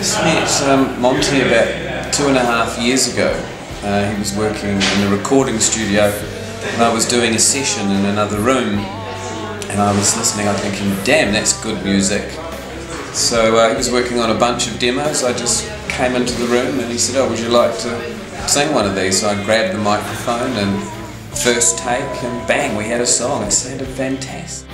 met um, Monte about two and a half years ago. Uh, he was working in the recording studio and I was doing a session in another room and I was listening, I thinking, damn, that's good music. So uh, he was working on a bunch of demos. I just came into the room and he said, oh, would you like to sing one of these? So I grabbed the microphone and first take and bang, we had a song. It sounded fantastic.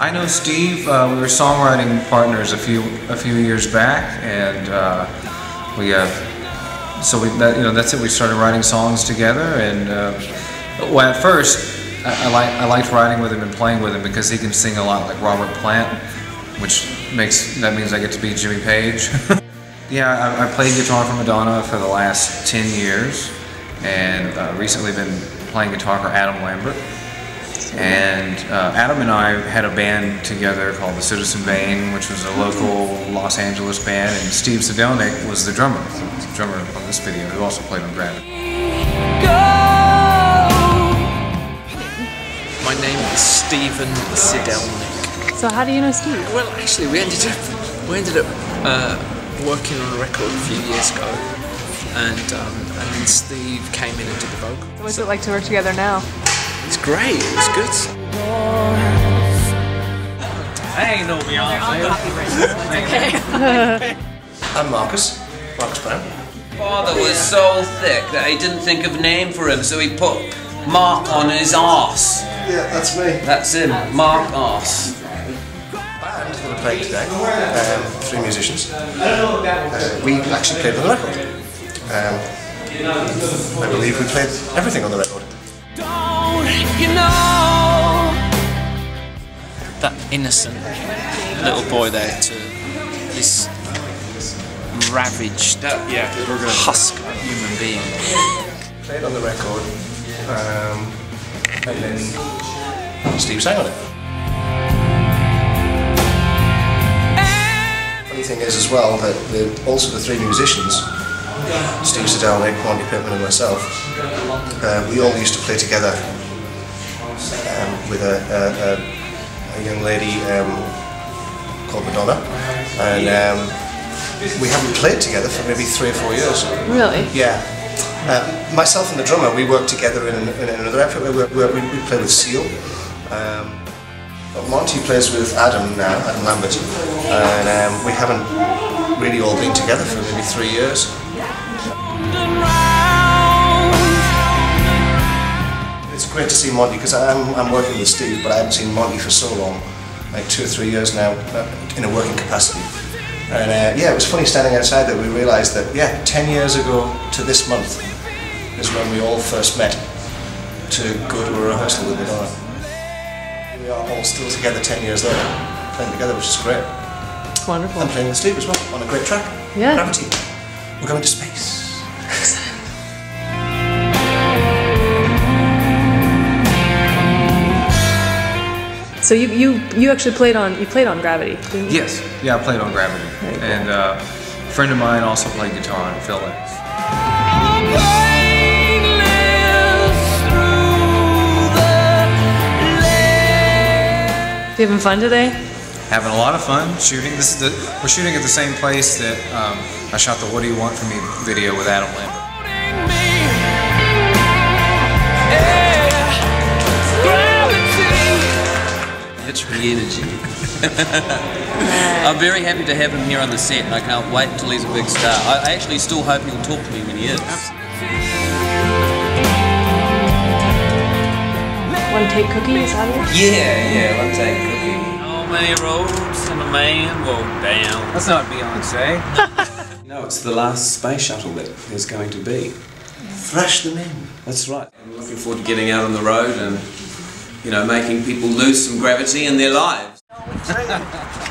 I know Steve. Uh, we were songwriting partners a few a few years back, and uh, we uh, so we that, you know that's it. We started writing songs together, and uh, well, at first I, I like I liked writing with him and playing with him because he can sing a lot like Robert Plant, which makes that means I get to be Jimmy Page. yeah, I, I played guitar for Madonna for the last ten years, and uh, recently been playing guitar for Adam Lambert. And uh, Adam and I had a band together called the Citizen Vein, which was a local Los Angeles band, and Steve Sidelnyk was the drummer, the drummer on this video, who also played on Gravity. My name is Steven Sidelnyk. So how do you know Steve? Well, actually, we ended up we ended up uh, working on a record a few years ago, and um, and then Steve came in and did the vocal. What's it like to work together now? It's great. It was good. Hey, no Beyonce. I'm Marcus, Marcus Brown. father was so thick that he didn't think of a name for him, so he put Mark on his arse. Yeah, that's me. That's him, Mark Arse. Band that are playing today, um, three musicians. Uh, we actually played on the record. Um, I believe we played everything on the record. Innocent little boy there to this ravaged husk of a human being. Played on the record, um, and then Steve sang on it. Funny thing is as well that the, also the three musicians, Steve Sidelnyk, Monte Pittman and myself, uh, we all used to play together um, with a, a, a, a young lady um, called Madonna and um, we haven't played together for maybe three or four years. Really? Yeah. Uh, myself and the drummer, we work together in, in another. We, we, we, we play with Seal. Um, but Monte plays with Adam now, Adam Lambert, and um, we haven't really all been together for maybe three years. It's great to see Monte because I'm, I'm working with Steve, but I haven't seen Monte for so long, like two or three years now, uh, in a working capacity. And uh, yeah, it was funny standing outside that we realised that yeah, ten years ago to this month is when we all first met to go to a rehearsal with Madonna. We are all still together ten years later, playing together, which is great. It's wonderful. I'm playing with Steve as well on a great track. Yeah. Gravity. We're going to space. So you, you you actually played on you played on Gravity, didn't you? Yes, yeah, I played on Gravity, and uh, a friend of mine also played guitar on Phil X. You having fun today? Having a lot of fun shooting. This is the we're shooting at the same place that um, I shot the "What Do You Want From Me" video with Adam Lambert. It's the energy. I'm very happy to have him here on the set and I can't wait until he's a big star. I I actually still hope he'll talk to me when he is. One take cookie, is that it? Yeah, yeah, one take cookie. How many roads and a man go down? That's not Beyonce. No, it's the last space shuttle that there's going to be. Thrash them in. That's right. I'm looking forward to getting out on the road and, you know, making people lose some gravity in their lives.